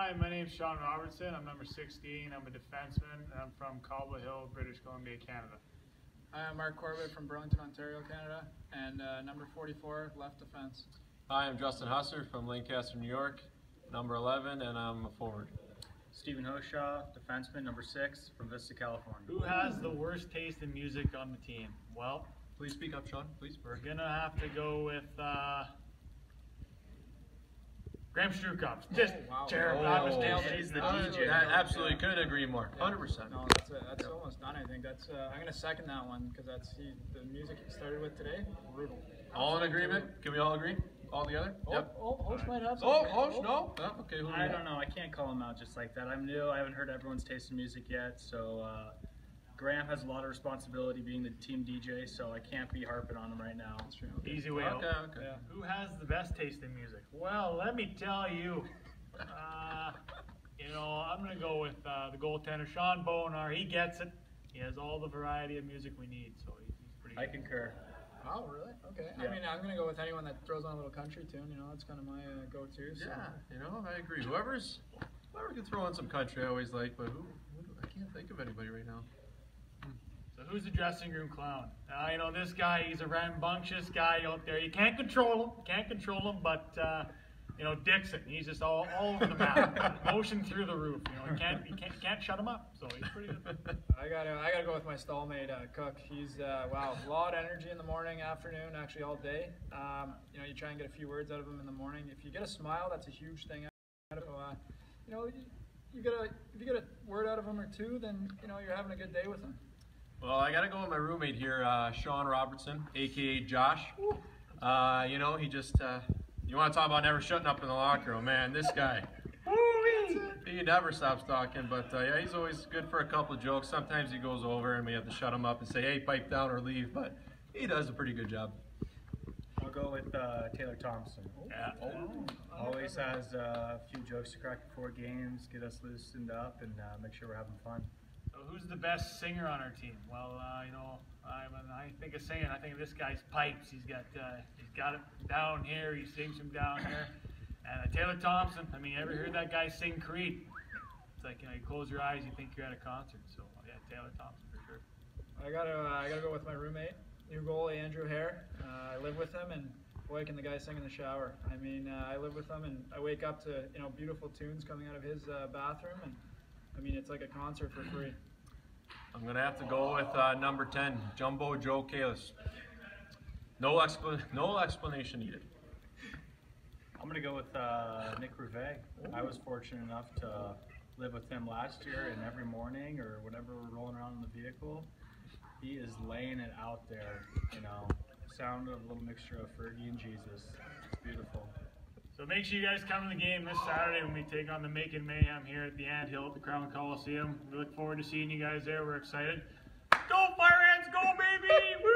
Hi, my name's Sean Robertson. I'm number 16. I'm a defenseman. I'm from Cobble Hill, British Columbia, Canada. Hi, I'm Mark Corbett from Burlington, Ontario, Canada, and uh, number 44, left defense. Hi, I'm Justin Husser from Lancaster, New York, number 11, and I'm a forward. Stephen Hoshaw, defenseman, number six, from Vista, California. Who has the worst taste in music on the team? Well, Please speak up, Sean. Please. we're gonna have to go with uh, Graham Strukov. Just Oh, wow. terrible. Oh, I was nailed nailed it. it. He's the Uh, DJ. I absolutely couldn't agree more. 100%. No, that's, uh, that's almost done, I think. That's uh, I'm going to second that one because that's he, the music he started with today, brutal. All in agreement? Can we all agree? All together? Oh, Yep. oh, Hosh might have some. Oh, something. oh, no? Oh, okay, who I don't know. I can't call him out just like that. I'm new. I haven't heard everyone's taste in music yet. So uh, Graham has a lot of responsibility being the team DJ. So I can't be harping on him right now. That's true. Easy way out. Okay, okay. Yeah. Who has the best taste in music? Well, let me tell you. Uh, you know, I'm gonna go with uh, the goaltender Sean Bonar. He gets it. He has all the variety of music we need, so he's, he's pretty. I good. concur. Oh, really? Okay. I mean, I'm going to go with anyone that throws on a little country tune. You know, that's kind of my uh, go-to. So. Yeah, you know, I agree. Whoever's, whoever can throw on some country, I always like, but who, who do, I can't think of anybody right now. So who's the dressing room clown? Uh, you know, this guy, he's a rambunctious guy out there. You can't control him, can't control him, but, uh, you know, Dixon, he's just all, all over the map. Motion through the roof, you know, you can't, you can't, can't shut him up. So he's pretty good. I gotta, I gotta go with my stallmate uh, Cook. He's uh, wow, a lot of energy in the morning, afternoon, actually all day. Um, you know, you try and get a few words out of him in the morning. If you get a smile, that's a huge thing. Out of, uh, you know, you, you get a, if you get a word out of him or two, then you know you're having a good day with him. Well, I gotta go with my roommate here, uh, Sean Robertson, aka Josh. Uh, you know, he just, uh, you wanna talk about never shutting up in the locker room, man, this guy. He never stops talking, but uh, yeah, he's always good for a couple of jokes. Sometimes he goes over and we have to shut him up and say, hey, pipe down or leave, but he does a pretty good job. I'll go with uh, Taylor Thompson. Yeah. Always has uh, a few jokes to crack before games, get us loosened up, and uh, make sure we're having fun. So who's the best singer on our team? Well, uh, you know, I, when I think of singing, I think of this guy's pipes. He's got uh, he's got it down here. He sings them down here. And uh, Taylor Thompson. I mean, ever heard that guy sing Creed? It's like you know, you close your eyes, you think you're at a concert. So yeah, Taylor Thompson for sure. I gotta, uh, I gotta go with my roommate, new goalie Andrew Hare. Uh, I live with him, and boy, can the guy sing in the shower. I mean, uh, I live with him, and I wake up to you know beautiful tunes coming out of his uh, bathroom, and I mean, it's like a concert for free. I'm gonna have to go with uh, number 10, Jumbo Joe Kalis. No, expla- no explanation needed. I'm gonna go with uh, Nick Rouvet. I was fortunate enough to live with him last year, and every morning or whenever we're rolling around in the vehicle, he is laying it out there. You know, sound of a little mixture of Fergie and Jesus. It's beautiful. So make sure you guys come to the game this Saturday when we take on the Macon Mayhem here at the Ant Hill at the Crown Coliseum. We look forward to seeing you guys there. We're excited. Go FireAntz, go baby!